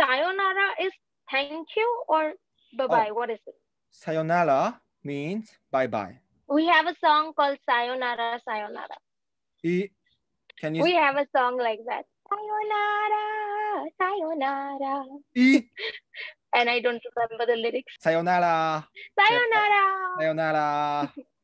sayonara is thank you or bye bye. Oh. What is it? Sayonara means bye bye. We have a song called Sayonara, Sayonara. E, can you We have a song like that. Sayonara, sayonara. E, And I don't remember the lyrics. sayonara, Sayonara. sayonara.